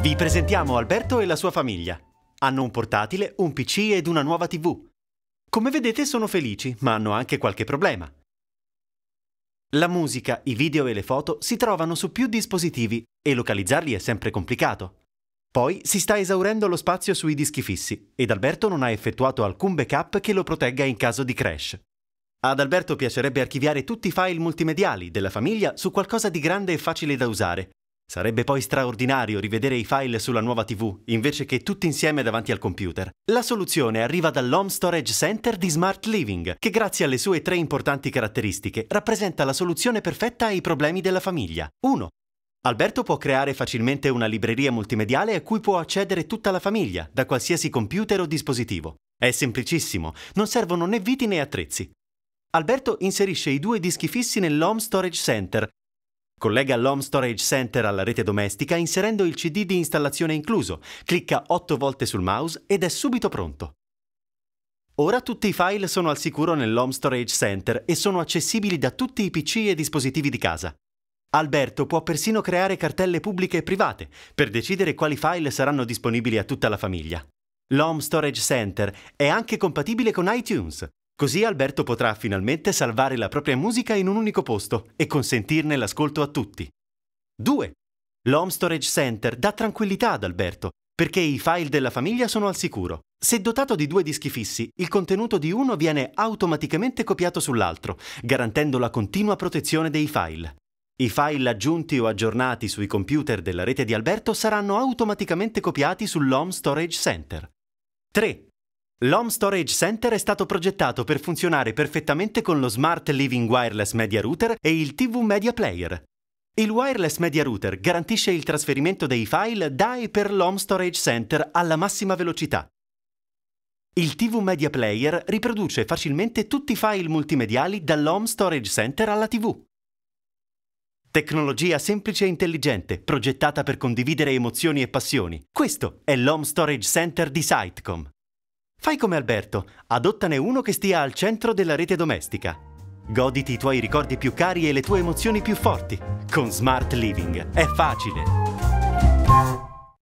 Vi presentiamo Alberto e la sua famiglia. Hanno un portatile, un PC ed una nuova TV. Come vedete sono felici, ma hanno anche qualche problema. La musica, i video e le foto si trovano su più dispositivi e localizzarli è sempre complicato. Poi si sta esaurendo lo spazio sui dischi fissi ed Alberto non ha effettuato alcun backup che lo protegga in caso di crash. Ad Alberto piacerebbe archiviare tutti i file multimediali della famiglia su qualcosa di grande e facile da usare, Sarebbe poi straordinario rivedere i file sulla nuova TV, invece che tutti insieme davanti al computer. La soluzione arriva dall'Home Storage Center di Smart Living, che grazie alle sue tre importanti caratteristiche rappresenta la soluzione perfetta ai problemi della famiglia. 1. Alberto può creare facilmente una libreria multimediale a cui può accedere tutta la famiglia, da qualsiasi computer o dispositivo. È semplicissimo, non servono né viti né attrezzi. Alberto inserisce i due dischi fissi nell'Home Storage Center Collega l'Home Storage Center alla rete domestica inserendo il CD di installazione incluso, clicca 8 volte sul mouse ed è subito pronto. Ora tutti i file sono al sicuro nell'Home Storage Center e sono accessibili da tutti i PC e dispositivi di casa. Alberto può persino creare cartelle pubbliche e private per decidere quali file saranno disponibili a tutta la famiglia. L'Home Storage Center è anche compatibile con iTunes, Così Alberto potrà finalmente salvare la propria musica in un unico posto e consentirne l'ascolto a tutti. 2. L'Home Storage Center dà tranquillità ad Alberto, perché i file della famiglia sono al sicuro. Se dotato di due dischi fissi, il contenuto di uno viene automaticamente copiato sull'altro, garantendo la continua protezione dei file. I file aggiunti o aggiornati sui computer della rete di Alberto saranno automaticamente copiati sull'Home Storage Center. 3. L'Home Storage Center è stato progettato per funzionare perfettamente con lo Smart Living Wireless Media Router e il TV Media Player. Il Wireless Media Router garantisce il trasferimento dei file da e per l'Home Storage Center alla massima velocità. Il TV Media Player riproduce facilmente tutti i file multimediali dall'Home Storage Center alla TV. Tecnologia semplice e intelligente, progettata per condividere emozioni e passioni. Questo è l'Home Storage Center di Sitecom. Fai come Alberto, adottane uno che stia al centro della rete domestica. Goditi i tuoi ricordi più cari e le tue emozioni più forti. Con Smart Living è facile.